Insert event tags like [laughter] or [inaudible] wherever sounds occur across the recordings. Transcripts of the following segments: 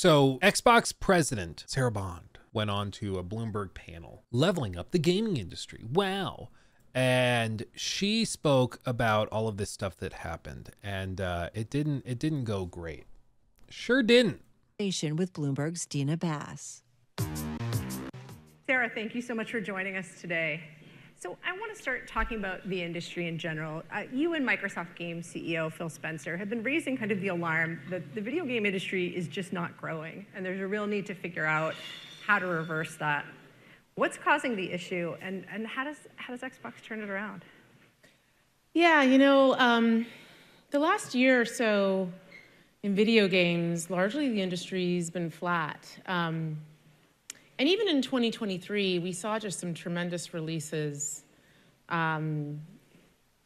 So, Xbox president Sarah Bond went on to a Bloomberg panel, leveling up the gaming industry. Wow. And she spoke about all of this stuff that happened, and uh, it didn't it didn't go great. Sure didn't. With Bloomberg's Dina Bass. Sarah, thank you so much for joining us today. So I want to start talking about the industry in general. Uh, you and Microsoft Games CEO Phil Spencer have been raising kind of the alarm that the video game industry is just not growing, and there's a real need to figure out how to reverse that. What's causing the issue, and, and how, does, how does Xbox turn it around? Yeah, you know, um, the last year or so in video games, largely the industry's been flat. Um, and even in 2023, we saw just some tremendous releases, um,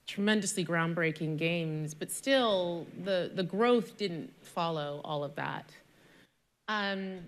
tremendously groundbreaking games, but still the, the growth didn't follow all of that. Um,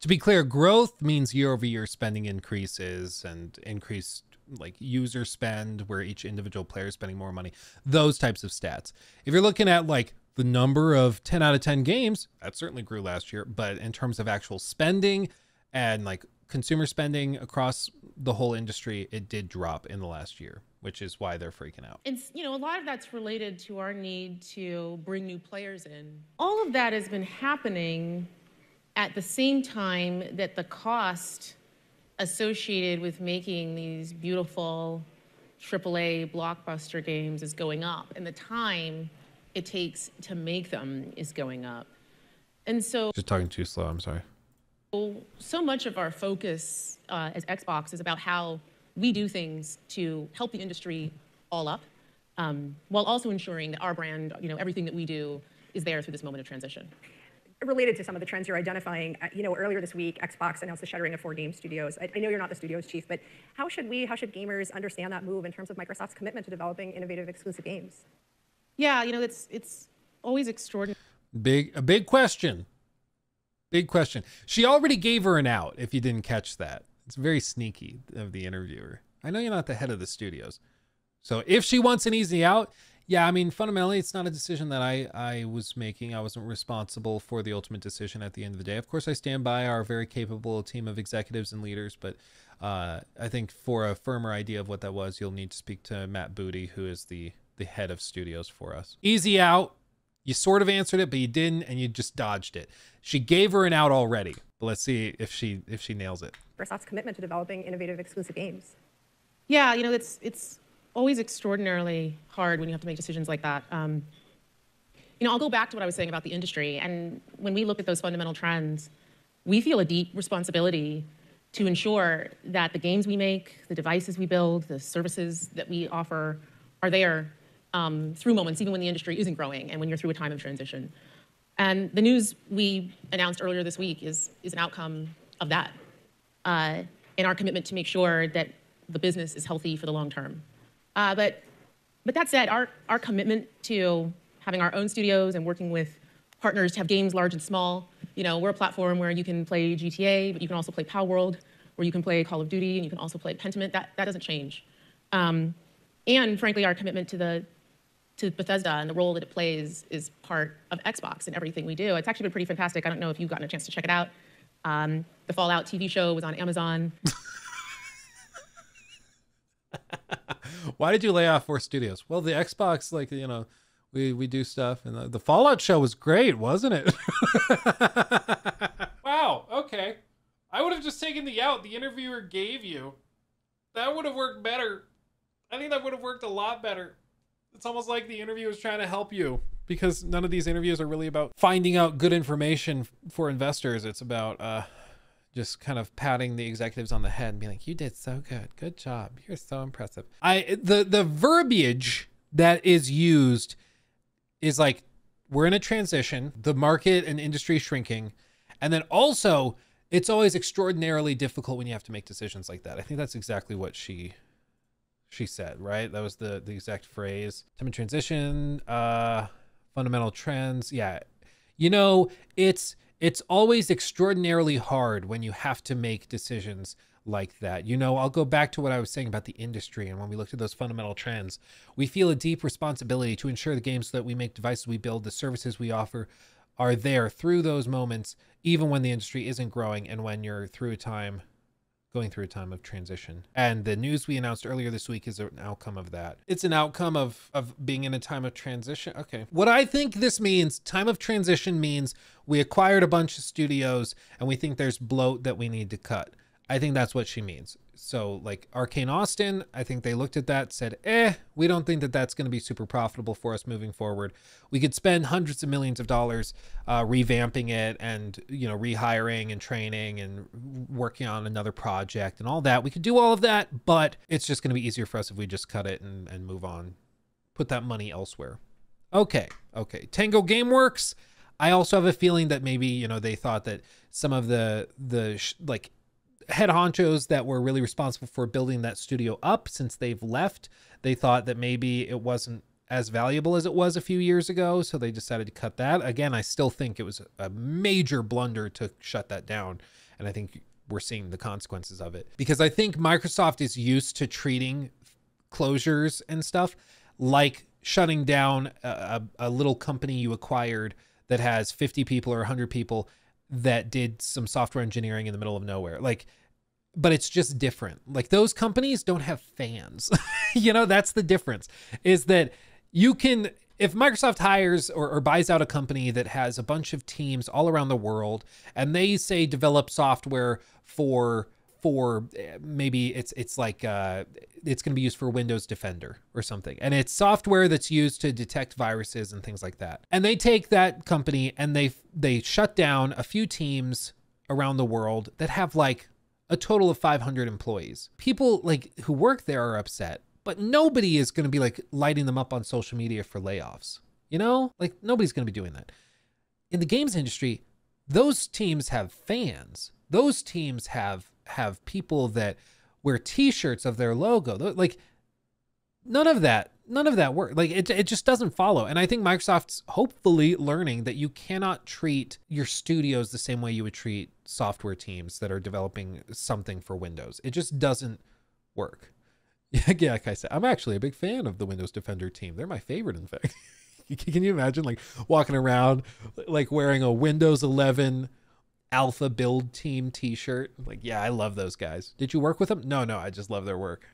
to be clear, growth means year over year spending increases and increased like user spend where each individual player is spending more money, those types of stats. If you're looking at like the number of 10 out of 10 games, that certainly grew last year, but in terms of actual spending, and like consumer spending across the whole industry, it did drop in the last year, which is why they're freaking out. And you know, a lot of that's related to our need to bring new players in. All of that has been happening at the same time that the cost associated with making these beautiful AAA blockbuster games is going up, and the time it takes to make them is going up. And so, just talking too slow. I'm sorry. So much of our focus uh, as Xbox is about how we do things to help the industry all up, um, while also ensuring that our brand, you know, everything that we do is there through this moment of transition. Related to some of the trends you're identifying, uh, you know, earlier this week, Xbox announced the shuttering of four game studios. I, I know you're not the studio's chief, but how should we, how should gamers understand that move in terms of Microsoft's commitment to developing innovative exclusive games? Yeah, you know, it's it's always extraordinary. Big a big question Big question. She already gave her an out, if you didn't catch that. It's very sneaky of the interviewer. I know you're not the head of the studios. So if she wants an easy out, yeah, I mean, fundamentally, it's not a decision that I, I was making. I wasn't responsible for the ultimate decision at the end of the day. Of course, I stand by our very capable team of executives and leaders, but uh, I think for a firmer idea of what that was, you'll need to speak to Matt Booty, who is the, the head of studios for us. Easy out. You sort of answered it, but you didn't, and you just dodged it. She gave her an out already, but let's see if she if she nails it. Microsoft's commitment to developing innovative exclusive games. Yeah, you know, it's it's always extraordinarily hard when you have to make decisions like that. Um, you know, I'll go back to what I was saying about the industry, and when we look at those fundamental trends, we feel a deep responsibility to ensure that the games we make, the devices we build, the services that we offer are there um, through moments, even when the industry isn't growing and when you're through a time of transition. And the news we announced earlier this week is, is an outcome of that uh, and our commitment to make sure that the business is healthy for the long term. Uh, but, but that said, our, our commitment to having our own studios and working with partners to have games large and small, you know, we're a platform where you can play GTA, but you can also play Palworld, where you can play Call of Duty, and you can also play Pentiment. That, that doesn't change. Um, and frankly, our commitment to the to Bethesda and the role that it plays is part of Xbox and everything we do. It's actually been pretty fantastic. I don't know if you've gotten a chance to check it out. Um, the Fallout TV show was on Amazon. Why did you lay off four studios? Well, the Xbox, like you know, we we do stuff, and the, the Fallout show was great, wasn't it? [laughs] wow. Okay, I would have just taken the out the interviewer gave you. That would have worked better. I think that would have worked a lot better. It's almost like the interview is trying to help you because none of these interviews are really about finding out good information for investors. It's about uh, just kind of patting the executives on the head and being like, "You did so good, good job, you're so impressive." I the the verbiage that is used is like we're in a transition, the market and industry shrinking, and then also it's always extraordinarily difficult when you have to make decisions like that. I think that's exactly what she she said, right? That was the the exact phrase. Time and transition, uh fundamental trends. Yeah. You know, it's it's always extraordinarily hard when you have to make decisions like that. You know, I'll go back to what I was saying about the industry and when we looked at those fundamental trends, we feel a deep responsibility to ensure the games that we make, devices we build, the services we offer are there through those moments, even when the industry isn't growing and when you're through a time going through a time of transition. And the news we announced earlier this week is an outcome of that. It's an outcome of of being in a time of transition. Okay. What I think this means, time of transition means we acquired a bunch of studios and we think there's bloat that we need to cut. I think that's what she means. So, like Arkane Austin, I think they looked at that, said, eh, we don't think that that's going to be super profitable for us moving forward. We could spend hundreds of millions of dollars uh, revamping it and, you know, rehiring and training and working on another project and all that. We could do all of that, but it's just going to be easier for us if we just cut it and, and move on, put that money elsewhere. Okay, okay. Tango Gameworks. I also have a feeling that maybe you know they thought that some of the the like head honchos that were really responsible for building that studio up since they've left they thought that maybe it wasn't as valuable as it was a few years ago so they decided to cut that again i still think it was a major blunder to shut that down and i think we're seeing the consequences of it because i think microsoft is used to treating closures and stuff like shutting down a, a, little company you acquired that has 50 people or 100 people that did some software engineering in the middle of nowhere. Like, but it's just different. Like those companies don't have fans. [laughs] you know, that's the difference. Is that you can if Microsoft hires or, or, buys out a company that has a bunch of teams all around the world and they say develop software for for eh, maybe it's it's like uh, it's going to be used for Windows Defender or something, and it's software that's used to detect viruses and things like that. And they take that company and they they shut down a few teams around the world that have like a total of 500 employees. People like who work there are upset, but nobody is going to be like lighting them up on social media for layoffs. You know, like nobody's going to be doing that. In the games industry, those teams have fans. Those teams have have people that wear t-shirts of their logo. Like none of that none of that work. Like it, it just doesn't follow. And i think microsoft's hopefully learning that you cannot treat your studios the same way you would treat software teams that are developing something for windows. It just doesn't work. [laughs] Yeah like i said i'm actually a big fan of the windows defender team. They're my favorite in fact. [laughs] Can you imagine like walking around like wearing a windows 11 alpha build team t-shirt? Like yeah i love those guys. Did you work with them? No no i just love their work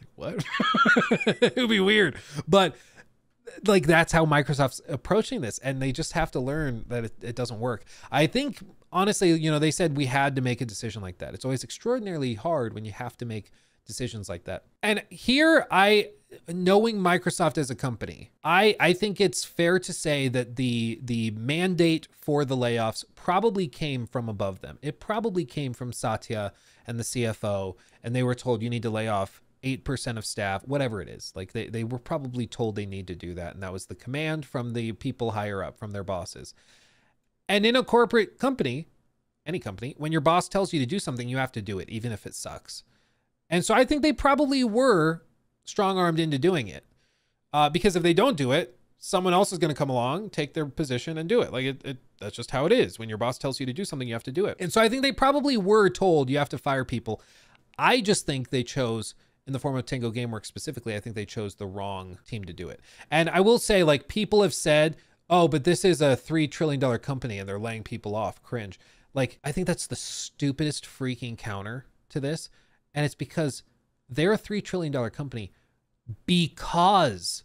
like what [laughs] it would be weird but like that's how microsoft's approaching this and they just have to learn that it, it doesn't work i think honestly you know they said we had to make a decision like that it's always extraordinarily hard when you have to make decisions like that. And here I knowing Microsoft as a company, I I think it's fair to say that the the mandate for the layoffs probably came from above them. It probably came from Satya and the CFO and they were told you need to lay off 8% of staff, whatever it is. Like they, they were probably told they need to do that. And that was the command from the people higher up, from their bosses. And in a corporate company, any company, when your boss tells you to do something, you have to do it, even if it sucks. And so I think they probably were strong armed into doing it. Uh, because if they don't do it, someone else is going to come along, take their position, and do it. Like it, it, that's just how it is. When your boss tells you to do something, you have to do it. And so I think they probably were told you have to fire people. I just think they chose, in the form of Tango Gameworks specifically, I think they chose the wrong team to do it. And I will say, like, people have said, oh, but this is a $3 trillion company and they're laying people off. Cringe. Like, I think that's the stupidest freaking counter to this and it's because they're a $3 trillion company because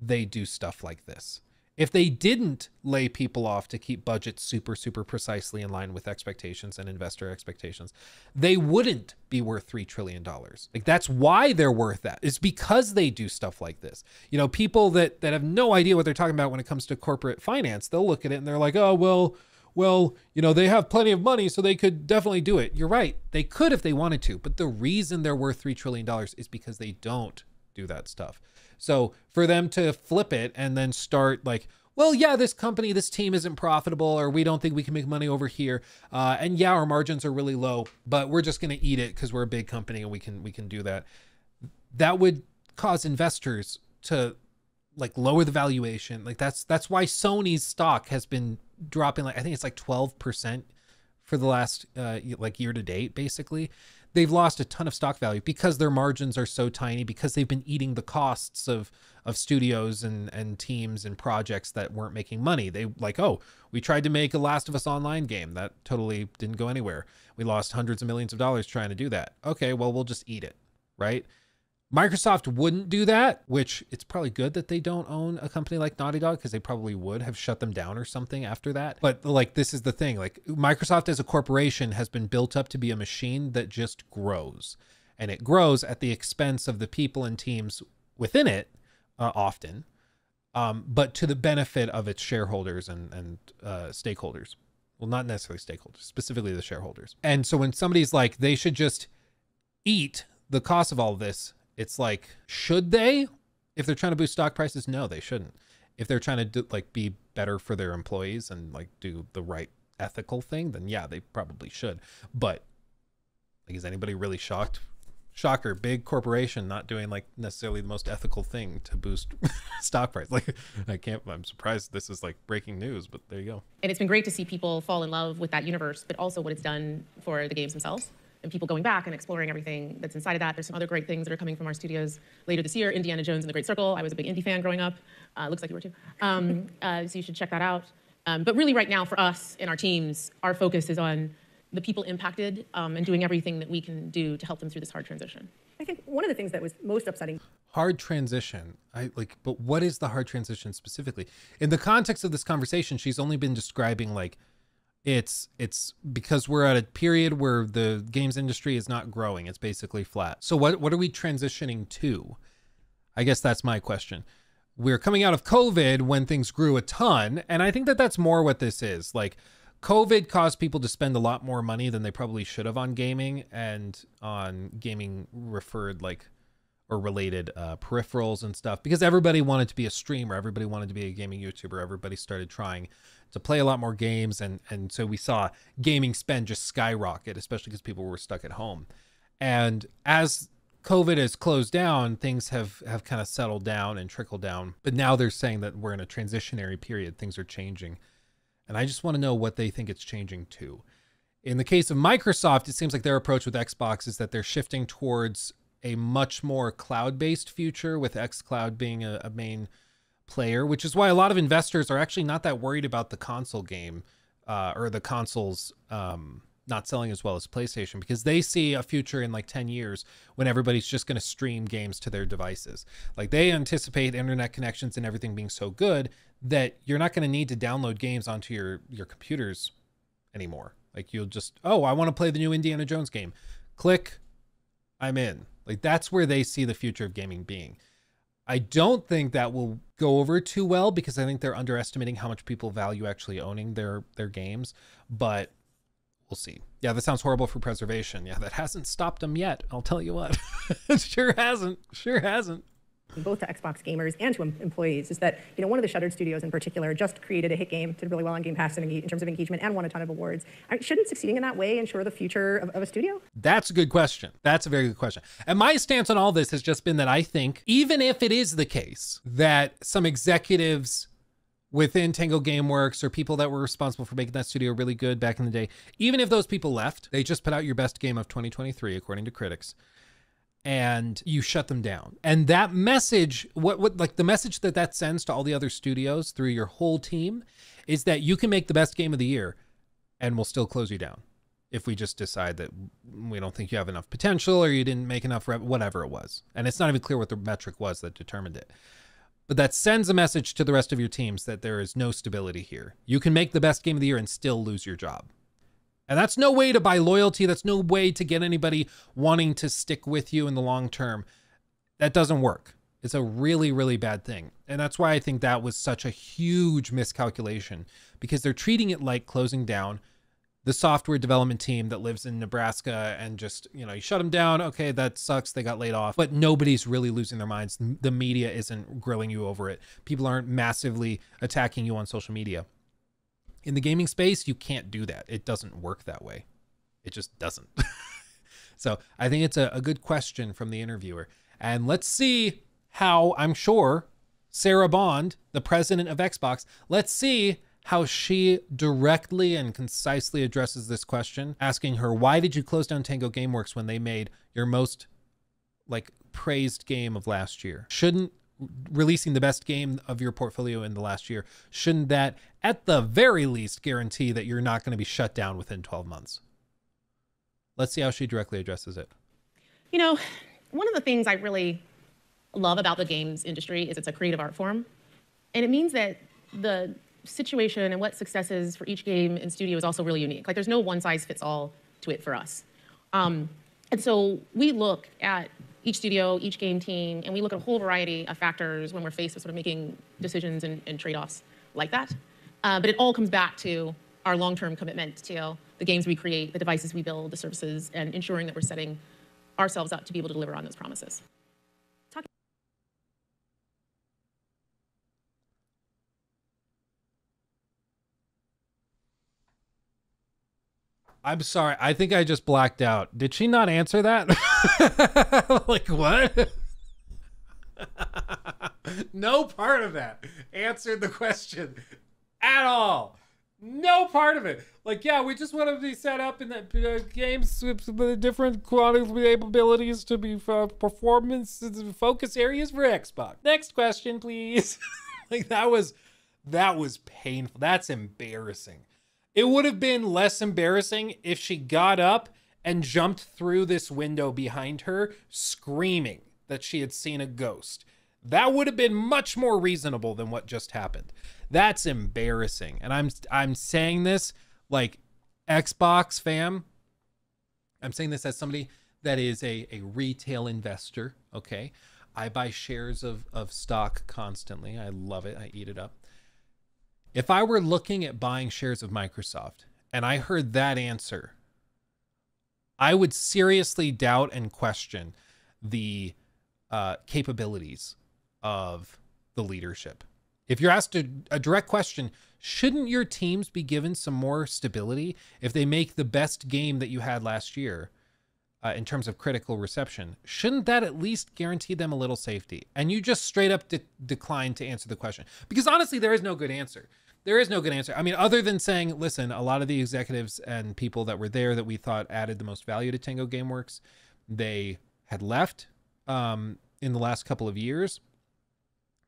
they do stuff like this. If they didn't lay people off to keep budgets super, super precisely in line with expectations and investor expectations, they wouldn't be worth $3 trillion. Like that's why they're worth that. It's because they do stuff like this. You know, people that, that have no idea what they're talking about when it comes to corporate finance, they'll look at it and they're like, oh, well, well, you know, they have plenty of money, so they could definitely do it. You're right. They could if they wanted to. But the reason they're worth $3 trillion is because they don't do that stuff. So for them to flip it and then start like, well, yeah, this company, this team isn't profitable, or we don't think we can make money over here, uh, and yeah, our margins are really low, but we're just going to eat it because we're a big company and we can we can do that. That would cause investors to like lower the valuation. Like that's that's why Sony's stock has been dropping like I think it's like 12% for the last uh, like year to date, basically. They've lost a ton of stock value because their margins are so tiny because they've been eating the costs of of studios and and teams and projects that weren't making money. They like, oh, we tried to make a Last of Us online game that totally didn't go anywhere. We lost hundreds of millions of dollars trying to do that. Okay, well, we'll just eat it, right? Microsoft wouldn't do that, which it's probably good that they don't own a company like Naughty Dog because they probably would have shut them down or something after that. But like this is the thing, like Microsoft as a corporation has been built up to be a machine that just grows. And it grows at the expense of the people and teams within it uh, often. Um, but to the benefit of its shareholders and and uh, stakeholders. Well, not necessarily stakeholders, specifically the shareholders. And so when somebody's like, they should just eat the cost of all this it's like should they? If they're trying to boost stock prices no they shouldn't. If they're trying to do, like be better for their employees and like do the right ethical thing then yeah they probably should. But like is anybody really shocked? Shocker big corporation not doing like necessarily the most ethical thing to boost [laughs] stock price. Like i can't i'm surprised this is like breaking news but there you go. And it's been great to see people fall in love with that universe, but also what it's done for the games themselves and people going back and exploring everything that's inside of that. There's some other great things that are coming from our studios later this year. Indiana Jones and the Great Circle. I was a big indie fan growing up. Uh, looks like you were too. Um, [laughs] uh, so you should check that out. Um, but really, right now, for us and our teams, our focus is on the people impacted um, and doing everything that we can do to help them through this hard transition. I think one of the things that was most upsetting hard transition i like but what is the hard transition specifically in the context of this conversation she's only been describing like it's it's because we're at a period where the games industry is not growing. It's basically flat. So what what are we transitioning to? I guess that's my question. We're coming out of covid when things grew a ton and i think that that's more what this is. Like covid caused people to spend a lot more money than they probably should have on gaming and on gaming referred like or related uh, peripherals and stuff because everybody wanted to be a streamer everybody wanted to be a gaming youtuber everybody started trying to play a lot more games and and so we saw gaming spend just skyrocket especially because people were stuck at home. And as covid has closed down things have have kind of settled down and trickled down but now they're saying that we're in a transitionary period things are changing. And i just want to know what they think it's changing to. In the case of microsoft it seems like their approach with xbox is that they're shifting towards a much more cloud-based future with xcloud being a, a main player, which is why a lot of investors are actually not that worried about the console game uh, or the consoles um, not selling as well as PlayStation because they see a future in like 10 years when everybody's just going to stream games to their devices. Like they anticipate internet connections and everything being so good that you're not going to need to download games onto your your computers anymore. Like you'll just, oh, I want to play the new Indiana Jones game. Click, I'm in. Like that's where they see the future of gaming being. I don't think that will go over too well because I think they're underestimating how much people value actually owning their their games, but we'll see. Yeah, that sounds horrible for preservation. Yeah, that hasn't stopped them yet. I'll tell you what. [laughs] it sure hasn't. Sure hasn't both to Xbox gamers and to em- employees is that you know one of the Shuttered studios in particular just created a hit game, did really well on Game Pass in, in terms of engagement, and won a ton of awards. Shouldn't succeeding in that way ensure the future of, of a studio? That's a good question. That's a very good question. And my stance on all this has just been that I think, even if it is the case that some executives within Tango Gameworks or people that were responsible for making that studio really good back in the day, even if those people left, they just put out your best game of 2023, according to critics and you shut them down. And that message, what what like the message that that sends to all the other studios through your whole team is that you can make the best game of the year and we'll still close you down if we just decide that we don't think you have enough potential or you didn't make enough rev- whatever it was. And it's not even clear what the metric was that determined it. But that sends a message to the rest of your teams that there is no stability here. You can make the best game of the year and still lose your job. And that's no way to buy loyalty. That's no way to get anybody wanting to stick with you in the long term. That doesn't work. It's a really, really bad thing. And that's why I think that was such a huge miscalculation because they're treating it like closing down the software development team that lives in Nebraska and just, you know, you shut them down. Okay, that sucks. They got laid off. But nobody's really losing their minds. The media isn't grilling you over it. People aren't massively attacking you on social media. In the gaming space, you can't do that. It doesn't work that way. It just doesn't. [laughs] so I think it's a, a good question from the interviewer. And let's see how I'm sure Sarah Bond, the president of Xbox, let's see how she directly and concisely addresses this question, asking her, Why did you close down Tango Gameworks when they made your most like praised game of last year? Shouldn't releasing the best game of your portfolio in the last year, shouldn't that at the very least guarantee that you're not going to be shut down within 12 months? Let's see how she directly addresses it. You know, one of the things I really love about the games industry is it's a creative art form. And it means that the situation and what success is for each game and studio is also really unique. Like there's no one size fits all to it for us. Um, and so we look at each studio, each game team, and we look at a whole variety of factors when we're faced with sort of making decisions and, and trade-offs like that. Uh, but it all comes back to our long-term commitment to the games we create, the devices we build, the services, and ensuring that we're setting ourselves up to be able to deliver on those promises. I'm sorry. I think I just blacked out. Did she not answer that? [laughs] like what? [laughs] no part of that answered the question at all. No part of it. Like, yeah, we just want to be set up in the uh, games with different quality capabilities to be uh, performance focus areas for Xbox. Next question, please. [laughs] like that was that was painful. That's embarrassing. It would have been less embarrassing if she got up and jumped through this window behind her, screaming that she had seen a ghost. That would have been much more reasonable than what just happened. That's embarrassing. And I'm I'm saying this like Xbox fam. I'm saying this as somebody that is a, a retail investor. Okay. I buy shares of, of stock constantly. I love it. I eat it up. If I were looking at buying shares of Microsoft and I heard that answer, I would seriously doubt and question the uh, capabilities of the leadership. If you're asked a, a direct question, shouldn't your teams be given some more stability if they make the best game that you had last year? Uh, in terms of critical reception, shouldn't that at least guarantee them a little safety? And you just straight up de- decline to answer the question because honestly, there is no good answer there is no good answer. I mean, other than saying, listen, a lot of the executives and people that were there that we thought added the most value to Tango GameWorks, they had left um, in the last couple of years.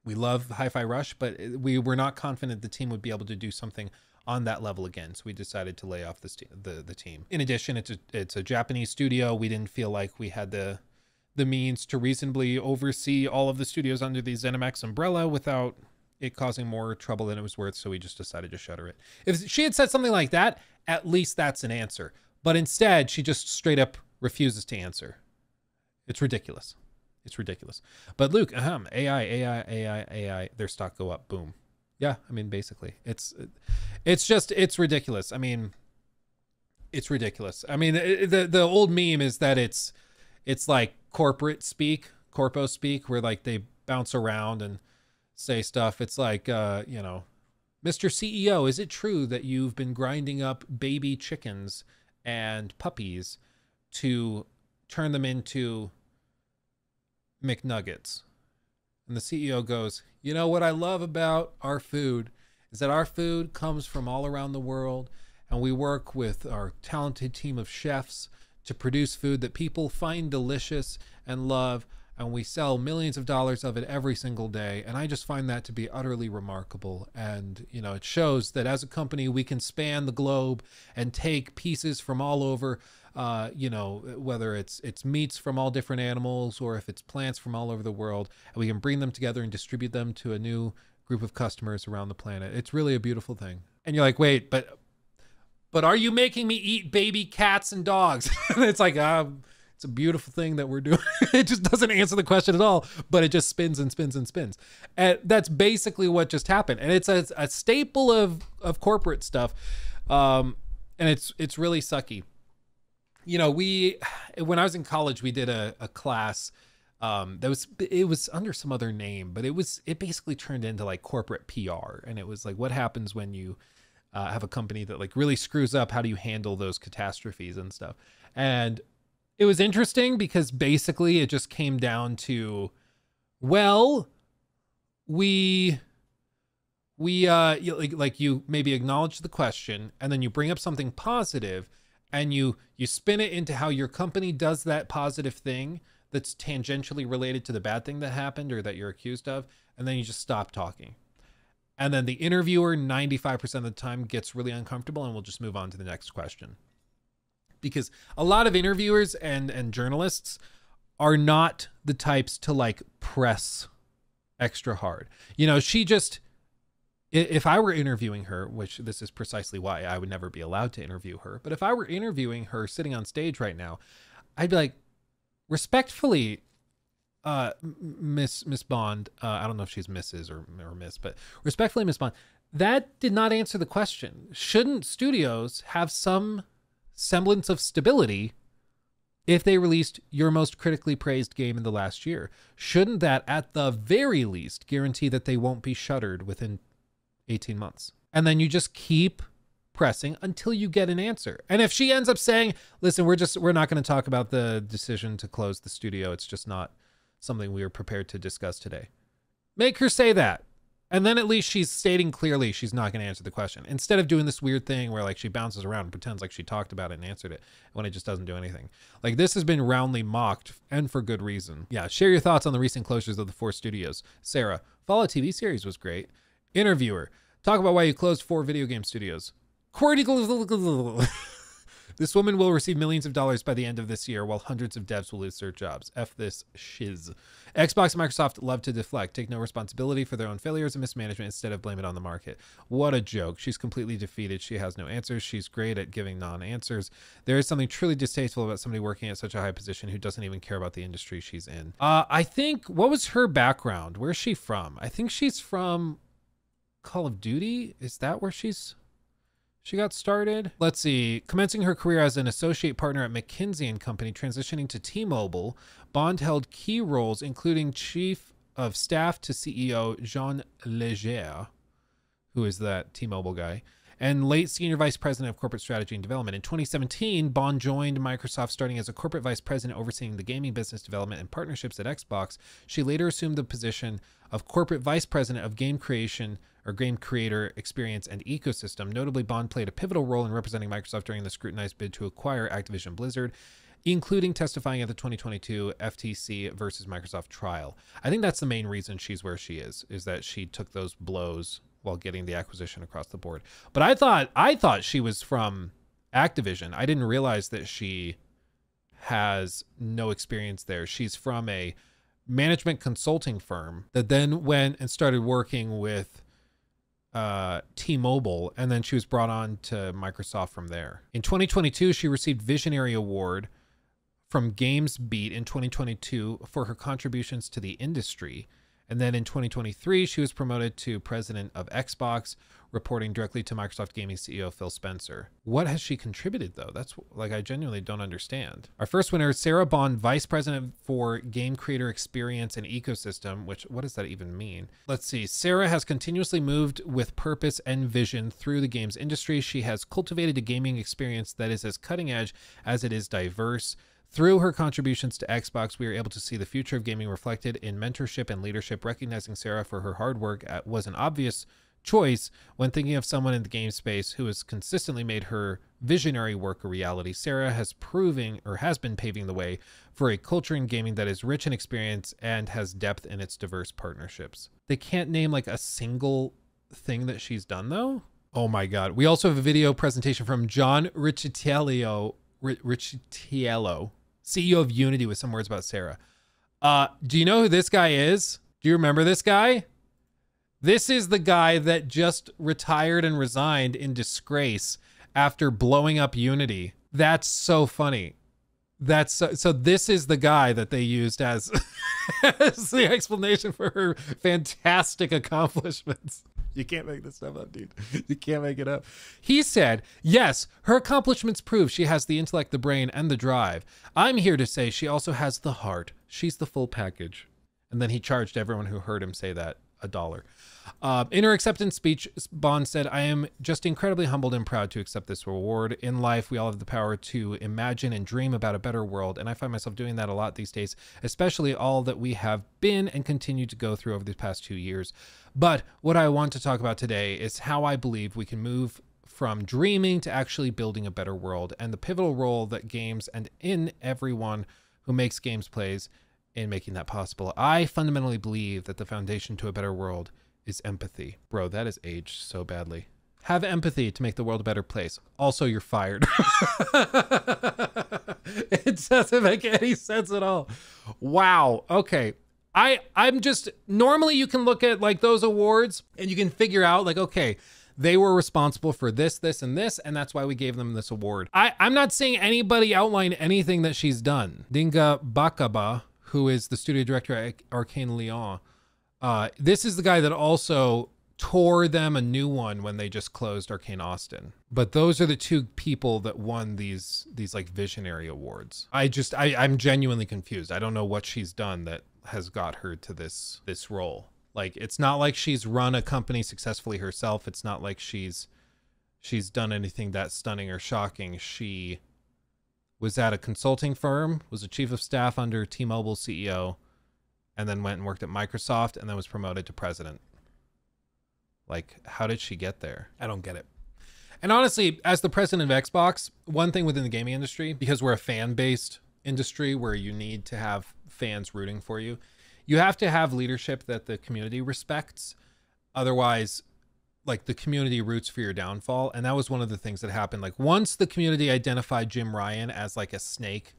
We love Hi-Fi Rush, but we were not confident the team would be able to do something on that level again. So we decided to lay off the the team. In addition, it's a it's a Japanese studio. We didn't feel like we had the the means to reasonably oversee all of the studios under the ZeniMax umbrella without it causing more trouble than it was worth, so we just decided to shutter it. If she had said something like that, at least that's an answer. But instead, she just straight up refuses to answer. It's ridiculous. It's ridiculous. But Luke, uh-huh, ahem, AI, AI, AI, AI, their stock go up. Boom. Yeah, I mean, basically, it's it's just it's ridiculous. I mean, it's ridiculous. I mean, the the old meme is that it's it's like corporate speak, corpo speak, where like they bounce around and say stuff. It's like, uh, you know, Mr. CEO, is it true that you've been grinding up baby chickens and puppies to turn them into McNuggets? And the CEO goes, You know what I love about our food is that our food comes from all around the world, and we work with our talented team of chefs to produce food that people find delicious and love and we sell millions of dollars of it every single day. And i just find that to be utterly remarkable. And you know it shows that as a company we can span the globe and take pieces from all over uh, you know whether it's it's meats from all different animals or if it's plants from all over the world and we can bring them together and distribute them to a new group of customers around the planet. It's really a beautiful thing. And you're like wait but but are you making me eat baby cats and dogs? [laughs] It's like um uh, it's a beautiful thing that we're doing. [laughs] it just doesn't answer the question at all, but it just spins and spins and spins. And that's basically what just happened. And it's a, a staple of of corporate stuff. Um, and it's it's really sucky. You know, we when I was in college, we did a, a class um that was it was under some other name but it was it basically turned into like corporate pr and it was like what happens when you uh, have a company that like really screws up how do you handle those catastrophes and stuff and it was interesting because basically it just came down to well we we uh like like you maybe acknowledge the question and then you bring up something positive and you you spin it into how your company does that positive thing that's tangentially related to the bad thing that happened or that you're accused of and then you just stop talking. And then the interviewer 95% of the time gets really uncomfortable and we'll just move on to the next question because a lot of interviewers and and journalists are not the types to like press extra hard you know she just if I were interviewing her, which this is precisely why I would never be allowed to interview her, but if I were interviewing her sitting on stage right now, I'd be like, respectfully, uh, Miss Miss Bond. Uh, I don't know if she's Mrs. or or Miss, but respectfully, Miss Bond. That did not answer the question. Shouldn't studios have some semblance of stability if they released your most critically praised game in the last year? Shouldn't that, at the very least, guarantee that they won't be shuttered within 18 months? And then you just keep pressing until you get an answer. And if she ends up saying, "Listen, we're just we're not going to talk about the decision to close the studio. It's just not something we are prepared to discuss today." Make her say that. And then at least she's stating clearly she's not going to answer the question instead of doing this weird thing where like she bounces around and pretends like she talked about it and answered it when it just doesn't do anything. Like this has been roundly mocked and for good reason. Yeah, share your thoughts on the recent closures of the four studios. Sarah, Fallout TV series was great. Interviewer, talk about why you closed four video game studios. Cordy, [laughs] this woman will receive millions of dollars by the end of this year, while hundreds of devs will lose their jobs. F this shiz. Xbox and Microsoft love to deflect, take no responsibility for their own failures and mismanagement instead of blame it on the market. What a joke. She's completely defeated. She has no answers. She's great at giving non answers. There is something truly distasteful about somebody working at such a high position who doesn't even care about the industry she's in. Uh, I think, what was her background? Where's she from? I think she's from Call of Duty. Is that where she's? She got started. Let's see. Commencing her career as an associate partner at McKinsey and Company, transitioning to T-Mobile, Bond held key roles, including chief of staff to CEO John Legere, who is that T-Mobile guy, and late senior vice president of corporate strategy and development. In 2017, Bond joined Microsoft, starting as a corporate vice president overseeing the gaming business development and partnerships at Xbox. She later assumed the position of corporate vice president of game creation or game creator experience and ecosystem. Notably, Bond played a pivotal role in representing Microsoft during the scrutinized bid to acquire Activision Blizzard, including testifying at the 2022 FTC versus Microsoft trial. I think that's the main reason she's where she is, is that she took those blows while getting the acquisition across the board. But I thought I thought she was from Activision. I didn't realize that she has no experience there. She's from a management consulting firm that then went and started working with uh, T-Mobile, and then she was brought on to Microsoft from there. In 2022, she received Visionary Award from GamesBeat in 2022 for her contributions to the industry. And then in 2023, she was promoted to president of Xbox, reporting directly to Microsoft Gaming CEO Phil Spencer. What has she contributed, though? That's like, I genuinely don't understand. Our first winner Sarah Bond, Vice President for Game Creator Experience and Ecosystem, which, what does that even mean? Let's see. Sarah has continuously moved with purpose and vision through the games industry. She has cultivated a gaming experience that is as cutting edge as it is diverse. Through her contributions to Xbox, we are able to see the future of gaming reflected in mentorship and leadership. Recognizing Sarah for her hard work uh, was an obvious choice when thinking of someone in the game space who has consistently made her visionary work a reality. Sarah has proving or has been paving the way for a culture in gaming that is rich in experience and has depth in its diverse partnerships. They can't name like a single thing that she's done though. Oh my god. We also have a video presentation from John Riccitiello, Ri- Riccitiello, CEO of Unity with some words about Sarah. Uh, do you know who this guy is? Do you remember this guy? This is the guy that just retired and resigned in disgrace after blowing up Unity. That's so funny. That's so, so this is the guy that they used as, [laughs] as the explanation for her fantastic accomplishments. You can't make this stuff up, dude. [laughs] You can't make it up. He said, Yes, her accomplishments prove she has the intellect, the brain, and the drive. I'm here to say she also has the heart. She's the full package. And then he charged everyone who heard him say that a dollar. Uh, in her acceptance speech, Bond said, I am just incredibly humbled and proud to accept this reward. In life, we all have the power to imagine and dream about a better world, and I find myself doing that a lot these days, especially all that we have been and continue to go through over these past two years. But what I want to talk about today is how I believe we can move from dreaming to actually building a better world and the pivotal role that games and in everyone who makes games plays in making that possible. I fundamentally believe that the foundation to a better world is empathy. Bro, that is aged so badly. Have empathy to make the world a better place. Also, you're fired. [laughs] it doesn't make any sense at all. Wow. Okay. I I'm just normally you can look at like those awards and you can figure out like okay, they were responsible for this, this, and this, and that's why we gave them this award. I, I'm not seeing anybody outline anything that she's done. Dinga Bakaba, who is the studio director at Arkane Lyon, uh, this is the guy that also tore them a new one when they just closed Arkane Austin. But those are the two people that won these these like visionary awards. I just I, I'm genuinely confused. I don't know what she's done that has got her to this this role. Like it's not like she's run a company successfully herself. It's not like she's she's done anything that stunning or shocking. She was at a consulting firm, was a chief of staff under T-Mobile CEO, and then went and worked at Microsoft and then was promoted to president. Like, how did she get there? I don't get it. And honestly, as the president of Xbox, one thing within the gaming industry, because we're a fan based industry where you need to have fans rooting for you, you have to have leadership that the community respects. Otherwise, like the community roots for your downfall. And that was one of the things that happened. Like once the community identified Jim Ryan as like a snake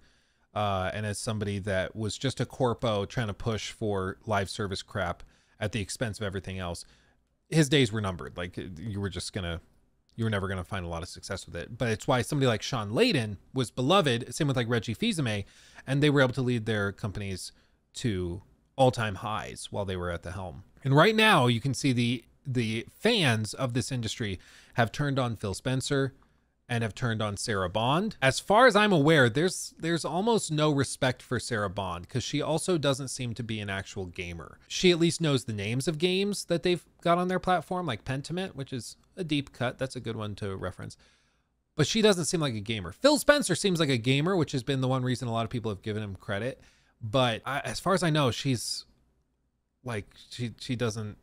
uh, and as somebody that was just a corpo trying to push for live service crap at the expense of everything else, his days were numbered. Like you were just gonna, you were never gonna find a lot of success with it. But it's why somebody like Shawn Layden was beloved. Same with like Reggie Fils-Aimé, and they were able to lead their companies to all-time highs while they were at the helm. And right now, you can see the the fans of this industry have turned on Phil Spencer and have turned on Sarah Bond. As far as I'm aware, there's there's almost no respect for Sarah Bond because she also doesn't seem to be an actual gamer. She at least knows the names of games that they've got on their platform, like Pentiment, which is a deep cut. That's a good one to reference. But she doesn't seem like a gamer. Phil Spencer seems like a gamer, which has been the one reason a lot of people have given him credit. But I, as far as I know, she's like she she doesn't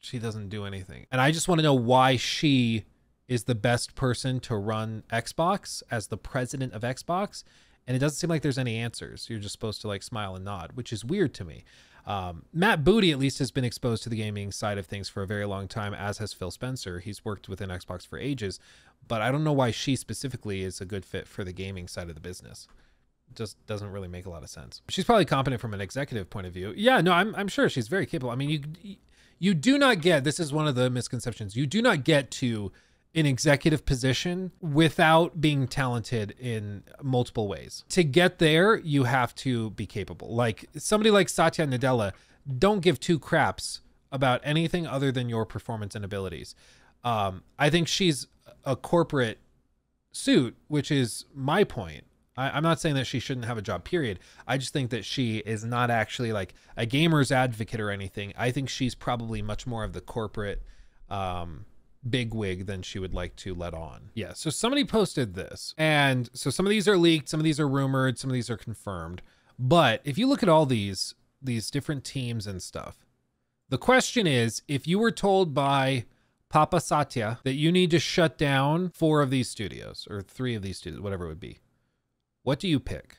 she doesn't do anything. And I just want to know why she is the best person to run Xbox as the president of Xbox. And it doesn't seem like there's any answers. You're just supposed to like smile and nod, which is weird to me. Um, Matt Booty at least has been exposed to the gaming side of things for a very long time, as has Phil Spencer. He's worked within Xbox for ages, but I don't know why she specifically is a good fit for the gaming side of the business. It just doesn't really make a lot of sense. She's probably competent from an executive point of view. Yeah, no, I'm, I'm sure she's very capable. I mean, you you do not get this is one of the misconceptions. You do not get to an executive position without being talented in multiple ways. To get there, you have to be capable. Like somebody like Satya Nadella, don't give two craps about anything other than your performance and abilities. Um, I think she's a corporate suit, which is my point. I, am not saying that she shouldn't have a job, period. I just think that she is not actually like a gamer's advocate or anything. I think she's probably much more of the corporate um, big wig than she would like to let on. Yeah, so somebody posted this. And so some of these are leaked, some of these are rumored, some of these are confirmed. But if you look at all these these different teams and stuff, the question is if you were told by Papa Satya that you need to shut down four of these studios or three of these studios, whatever it would be, what do you pick?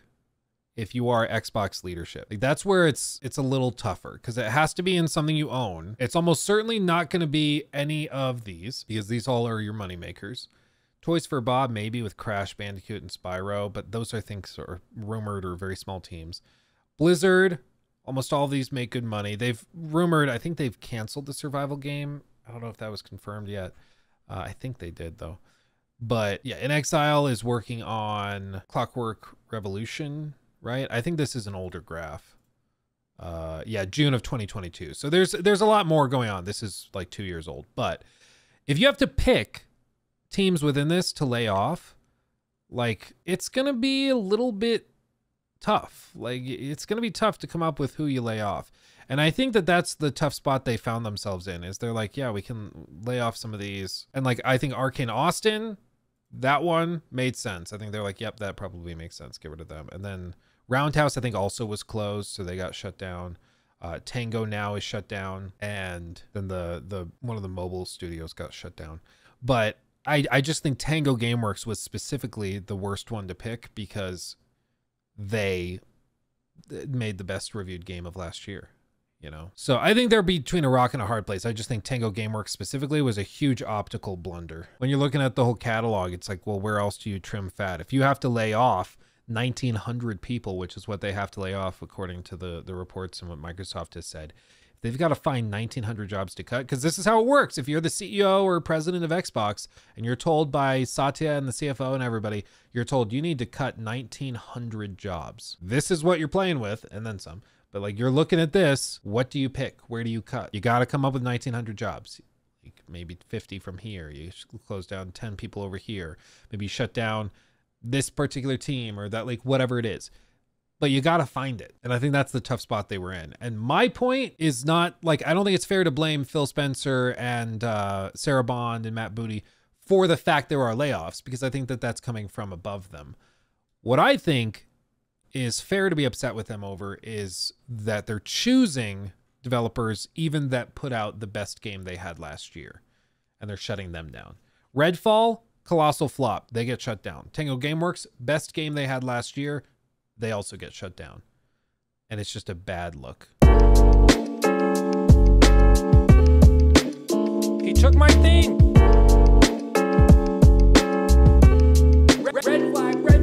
If you are Xbox leadership. Like that's where it's it's a little tougher because it has to be in something you own. It's almost certainly not going to be any of these because these all are your money makers. Toys for Bob maybe with Crash Bandicoot and Spyro, but those I think are rumored or very small teams. Blizzard, almost all of these make good money. They've rumored, I think they've canceled the survival game. I don't know if that was confirmed yet. Uh, I think they did though. But yeah, inXile is working on Clockwork Revolution right? I think this is an older graph. Uh, yeah, June of 2022. So there's there's a lot more going on. This is like two years old. But if you have to pick teams within this to lay off, like it's gonna be a little bit tough. Like it's gonna be tough to come up with who you lay off. And I think that that's the tough spot they found themselves in is they're like, yeah, we can lay off some of these. And like I think Arkane Austin, that one made sense. I think they're like, yep, that probably makes sense. Get rid of them. And then Roundhouse I think also was closed, so they got shut down. Uh, Tango now is shut down, and then the the one of the mobile studios got shut down. But I I just think Tango GameWorks was specifically the worst one to pick because they made the best reviewed game of last year. You know, so I think they're between a rock and a hard place. I just think Tango GameWorks specifically was a huge optical blunder. When you're looking at the whole catalog, it's like, well, where else do you trim fat? If you have to lay off 1,900 people, which is what they have to lay off according to the the reports and what Microsoft has said. They've got to find 1,900 jobs to cut because this is how it works. If you're the CEO or president of Xbox and you're told by Satya and the CFO and everybody, you're told you need to cut 1,900 jobs. This is what you're playing with, and then some. But like you're looking at this, what do you pick? Where do you cut? You got to come up with 1,900 jobs maybe 50 from here. You close down 10 people over here. Maybe shut down this particular team or that like whatever it is. But you got to find it. And i think that's the tough spot they were in. And my point is not like i don't think it's fair to blame phil spencer and uh, sarah bond and matt booty for the fact there are layoffs because i think that that's coming from above them. What i think is fair to be upset with them over is that they're choosing developers even that put out the best game they had last year and they're shutting them down. Redfall colossal flop. They get shut down. Tango Gameworks, best game they had last year, they also get shut down. And it's just a bad look. He took my thing. Red, red flag, red